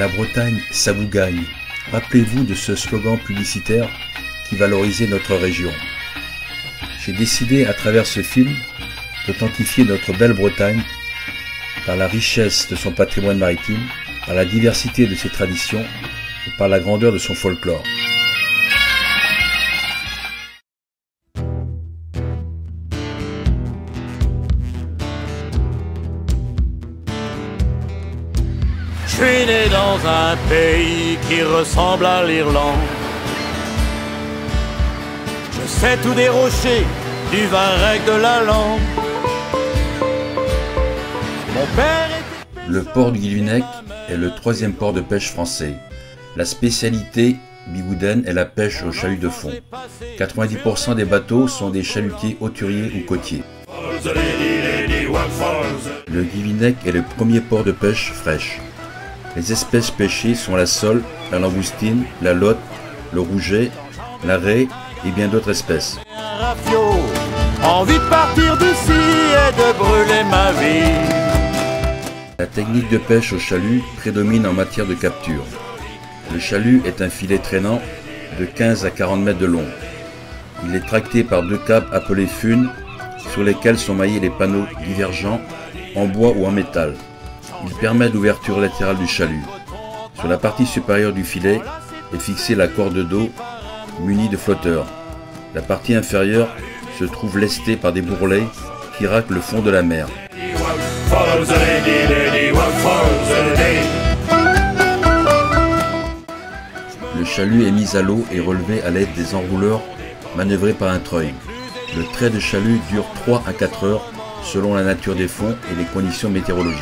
La Bretagne, ça vous gagne. Rappelez-vous de ce slogan publicitaire qui valorisait notre région. J'ai décidé à travers ce film d'authentifier notre belle Bretagne par la richesse de son patrimoine maritime, par la diversité de ses traditions et par la grandeur de son folklore. Suis né dans un pays qui ressemble à l'Irlande. Je sais tout des rochers, du vin rec de la langue. Mon père était Le port du Guilvinec est le troisième port de pêche français. La spécialité bigouden est la pêche au chalut de fond. 90% des bateaux sont des chalutiers hauturiers ou côtiers. Le Guilvinec est le premier port de pêche fraîche. Les espèces pêchées sont la sole, la langoustine, la lotte, le rouget, la raie et bien d'autres espèces. La technique de pêche au chalut prédomine en matière de capture. Le chalut est un filet traînant de 15 à 40 mètres de long. Il est tracté par deux câbles appelés funes sur lesquels sont maillés les panneaux divergents en bois ou en métal. Il permet l'ouverture latérale du chalut. Sur la partie supérieure du filet est fixée la corde d'eau munie de flotteurs. La partie inférieure se trouve lestée par des bourrelets qui raclent le fond de la mer. Le chalut est mis à l'eau et relevé à l'aide des enrouleurs manœuvrés par un treuil. Le trait de chalut dure 3 à 4 heures selon la nature des fonds et les conditions météorologiques.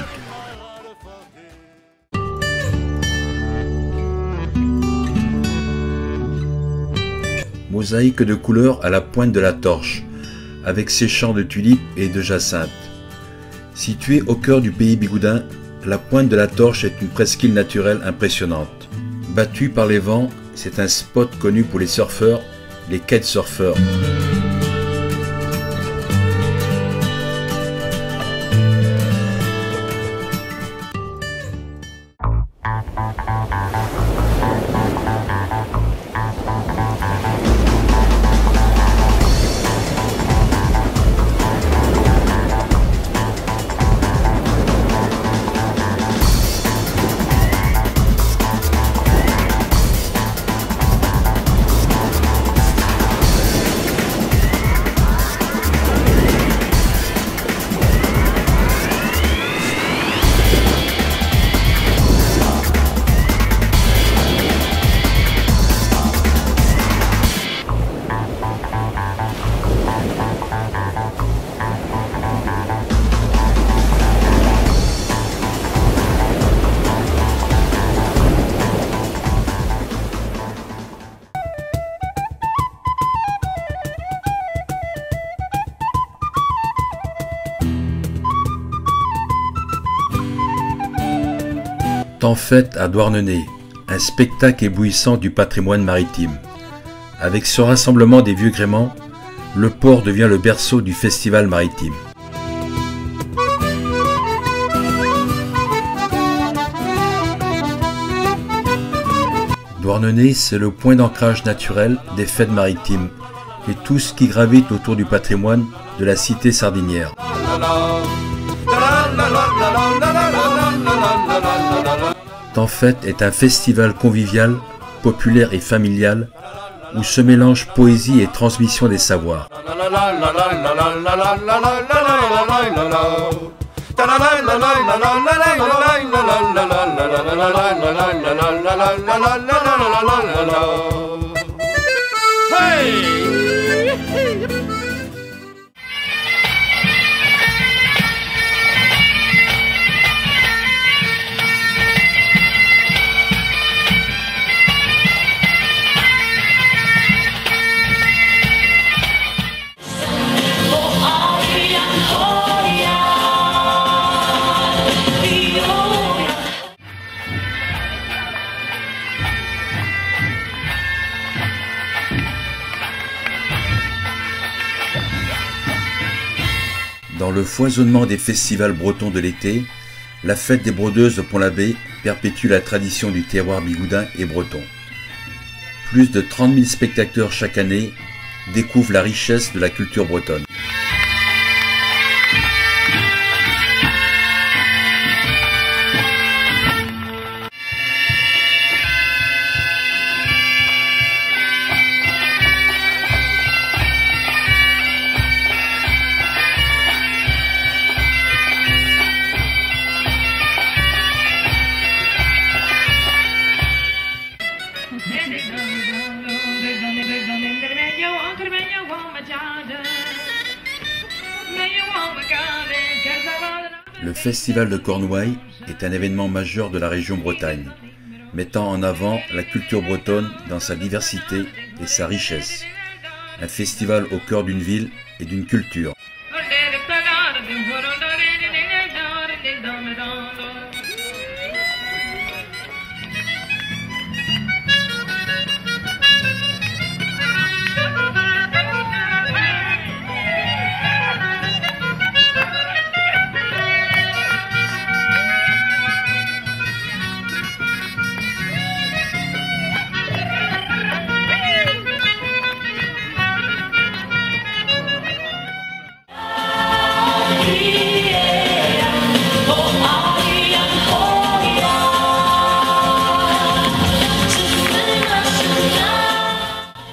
Mosaïque de couleurs à la pointe de la torche, avec ses champs de tulipes et de jacinthes. Située au cœur du pays bigoudin, la pointe de la torche est une presqu'île naturelle impressionnante. Battue par les vents, c'est un spot connu pour les surfeurs, les kitesurfers. Temps fête à Douarnenez, un spectacle éblouissant du patrimoine maritime. Avec ce rassemblement des vieux gréments, le port devient le berceau du festival maritime. Douarnenez, c'est le point d'ancrage naturel des fêtes maritimes et tout ce qui gravite autour du patrimoine de la cité sardinière. Temps Fête est un festival convivial, populaire et familial où se mélangent poésie et transmission des savoirs. Le foisonnement des festivals bretons de l'été, La fête des brodeuses de Pont-l'Abbé perpétue la tradition du terroir bigoudin et breton. Plus de 30 000 spectateurs chaque année découvrent la richesse de la culture bretonne. Le Festival de Cornouailles est un événement majeur de la région Bretagne, mettant en avant la culture bretonne dans sa diversité et sa richesse. Un festival au cœur d'une ville et d'une culture.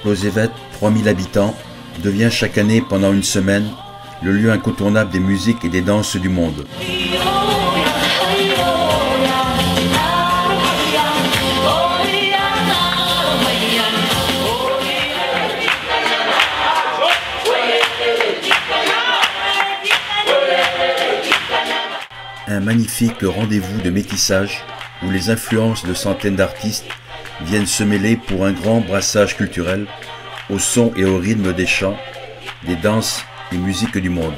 Losévet, 3000 habitants, devient chaque année pendant une semaine le lieu incontournable des musiques et des danses du monde. Un magnifique rendez-vous de métissage où les influences de centaines d'artistes viennent se mêler pour un grand brassage culturel au son et au rythme des chants, des danses et musiques du monde.